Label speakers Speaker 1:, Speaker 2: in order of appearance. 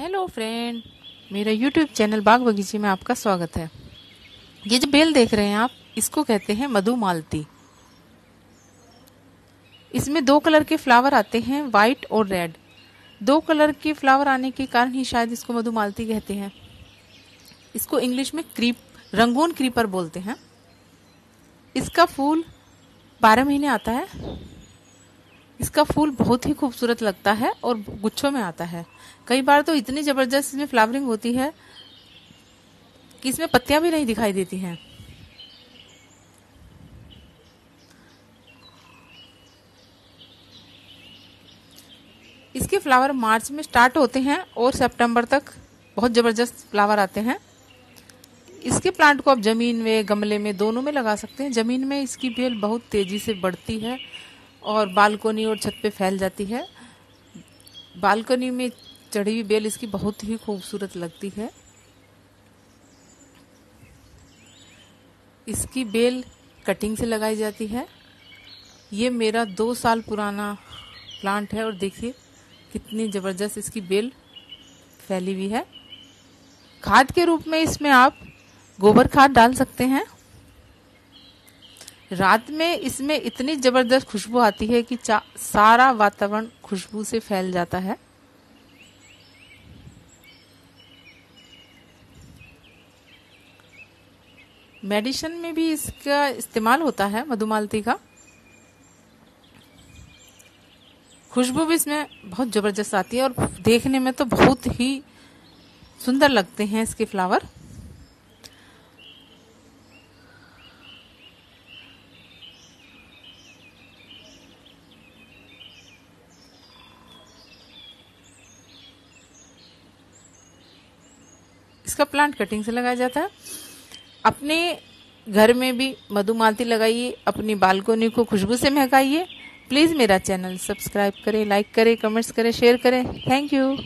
Speaker 1: Hello friend मेरा YouTube channel बाग बगीचे में आपका स्वागत है। ये जो बेल देख रहे हैं आप, इसको कहते हैं मधुमालती इसमें दो कलर के फ्लावर आते हैं वाइट और रेड दो कलर के फ्लावर आने के कारण ही शायद इसको मधुमालती कहते हैं। इसको इंग्लिश में क्रीप रंगून क्रीपर बोलते हैं। इसका फूल बारह महीने आता है। इसका फूल बहुत ही खूबसूरत लगता है और गुच्छों में आता है। कई बार तो इतनी ज़बरदस्त इसमें फ्लावरिंग होती है कि इसमें पत्तियाँ भी नहीं दिखाई देती हैं। इसके फ्लावर मार्च में स्टार्ट होते हैं और सितंबर तक बहुत ज़बरदस्त फ्लावर आते हैं। इसके प्लांट को आप ज़मीन में, गमले में दोनों में लगा सकते हैं। ज़मीन में इसकी बेल बहुत तेज़ी से बढ़ती है। और बालकोनी और छत पे फैल जाती है। बालकोनी में चढ़ी हुई बेल इसकी बहुत ही खूबसूरत लगती है। इसकी बेल कटिंग से लगाई जाती है। ये मेरा दो साल पुराना प्लांट है और देखिए कितनी ज़बरदस्त इसकी बेल फैली हुई है। खाद के रूप में इसमें आप गोबर खाद डाल सकते हैं। रात में इसमें इतनी ज़बरदस्त खुशबू आती है कि सारा वातावरण खुशबू से फैल जाता है। मेडिसिन में भी इसका इस्तेमाल होता है, मधुमालती का। खुशबू भी इसमें बहुत ज़बरदस्त आती है और देखने में तो बहुत ही सुंदर लगते हैं इसके फ्लावर। इसका प्लांट कटिंग से लगाया जाता है। अपने घर में भी मधुमालती लगाइए, अपनी बालकोनी को खुशबू से महकाइए। प्लीज़ मेरा चैनल सब्सक्राइब करें लाइक करें कमेंट्स करें शेयर करें। Thank you